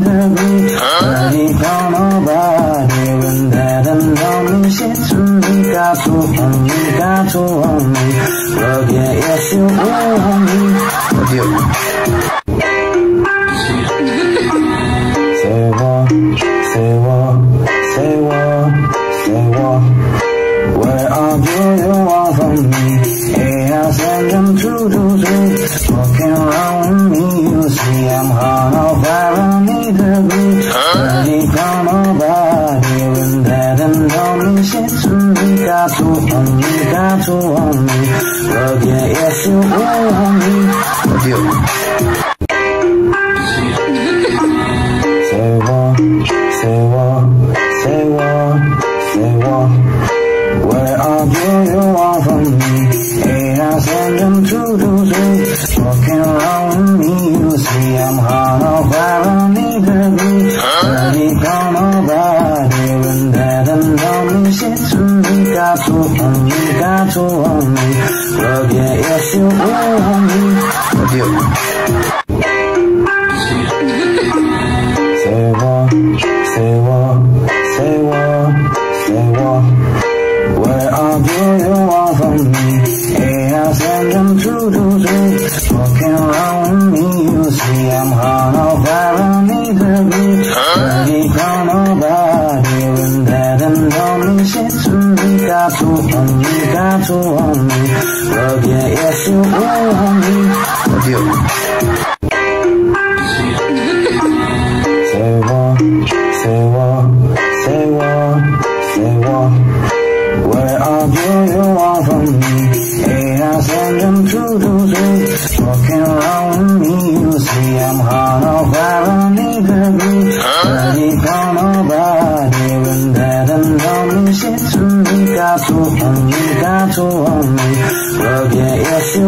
和你到老吧，你问他的那些，从没告诉，从没告诉过你，我偏也想问问你。随我，随我，随我，随我。Where do you want from me? He asked him to. only, got to only, got to only love you, yes you only me. you. Say what, say what, say what, say what. Where are you? You from me. Ain't I only, got to only Love you, yes you only Love you Say what, say what, say what, say what Where are you, you from me Hey, I send them through to three Walking around with me, you see I'm hard want to want me Love you if you want me Love you Say what, say Where are you, you me Hey, send them to do three me, you see I'm hard of irony, baby Bloody come nobody When that and lonely shit's me got to end 愁眉，我偏也想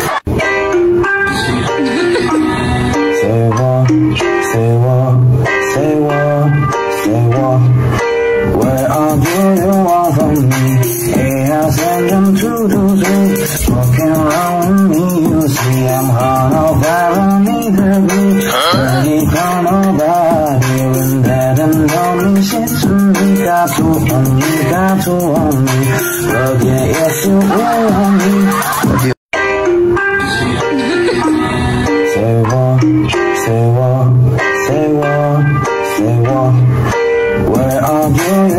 你。说你，我偏也想你。随我，随我，随我，随我。Where are you?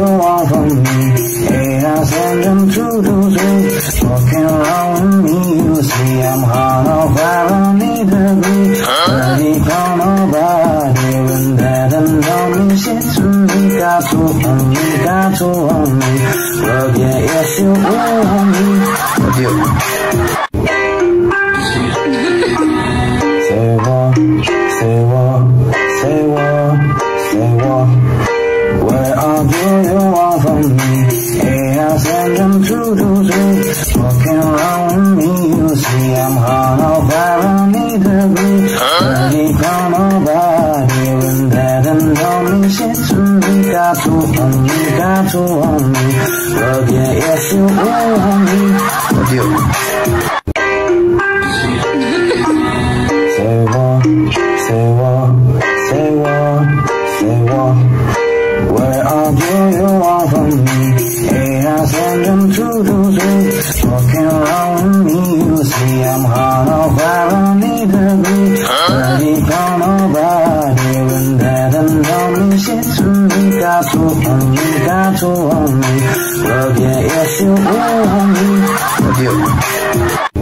随我，随我，随我，随我。Where do you want from me? Hey, I send them to t o to. 祝你，干祝你，多吉也幸你。祝我你，加祝我你，无嘅也想有你。